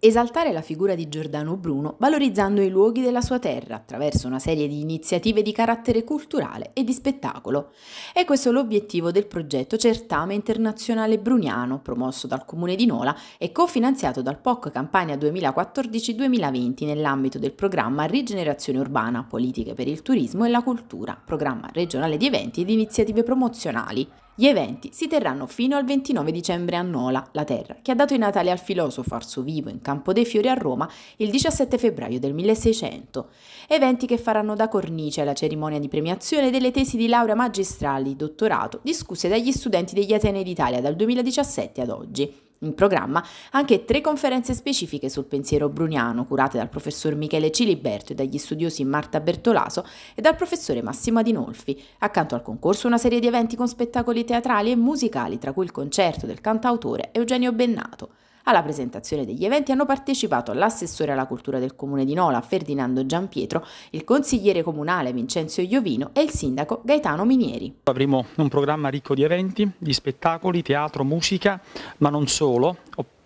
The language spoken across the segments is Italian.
Esaltare la figura di Giordano Bruno valorizzando i luoghi della sua terra attraverso una serie di iniziative di carattere culturale e di spettacolo. È questo l'obiettivo del progetto Certame Internazionale Bruniano, promosso dal Comune di Nola e cofinanziato dal POC Campania 2014-2020 nell'ambito del programma Rigenerazione Urbana, Politiche per il Turismo e la Cultura, programma regionale di eventi ed iniziative promozionali. Gli eventi si terranno fino al 29 dicembre a Nola, la terra che ha dato i natali al filosofo Arso Vivo in Campo dei Fiori a Roma il 17 febbraio del 1600. Eventi che faranno da cornice alla cerimonia di premiazione delle tesi di laurea magistrali, dottorato, discusse dagli studenti degli Atenei d'Italia dal 2017 ad oggi. In programma anche tre conferenze specifiche sul pensiero bruniano curate dal professor Michele Ciliberto e dagli studiosi Marta Bertolaso e dal professore Massimo Adinolfi. Accanto al concorso una serie di eventi con spettacoli teatrali e musicali, tra cui il concerto del cantautore Eugenio Bennato. Alla presentazione degli eventi hanno partecipato l'assessore alla cultura del comune di Nola Ferdinando Giampietro, il consigliere comunale Vincenzio Iovino e il sindaco Gaetano Minieri. Avremo un programma ricco di eventi, di spettacoli, teatro, musica, ma non solo.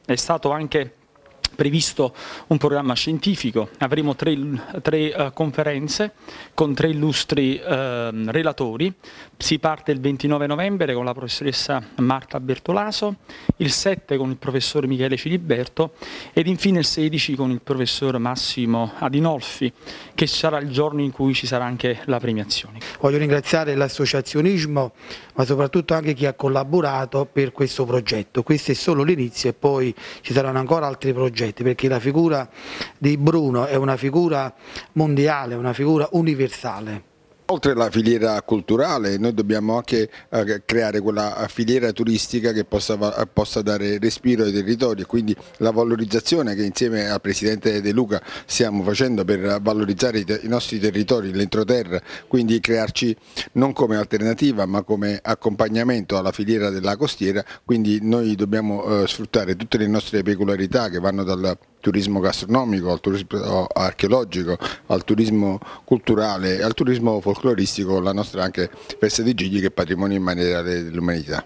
È stato anche previsto un programma scientifico, avremo tre, tre uh, conferenze con tre illustri uh, relatori, si parte il 29 novembre con la professoressa Marta Bertolaso, il 7 con il professor Michele Ciliberto ed infine il 16 con il professor Massimo Adinolfi che sarà il giorno in cui ci sarà anche la premiazione. Voglio ringraziare l'associazionismo ma soprattutto anche chi ha collaborato per questo progetto, questo è solo l'inizio e poi ci saranno ancora altri progetti progetti, perché la figura di Bruno è una figura mondiale, una figura universale. Oltre alla filiera culturale noi dobbiamo anche eh, creare quella filiera turistica che possa, possa, dare respiro ai territori. E quindi la valorizzazione che insieme al Presidente De Luca stiamo facendo per valorizzare i, nostri territori, l'entroterra, quindi crearci non come alternativa ma come accompagnamento alla filiera della costiera, quindi noi dobbiamo eh, sfruttare tutte le nostre peculiarità che vanno dal turismo gastronomico, al turismo archeologico, al turismo culturale e al turismo folcloristico, la nostra anche festa di Gigli che è patrimonio immateriale dell'umanità.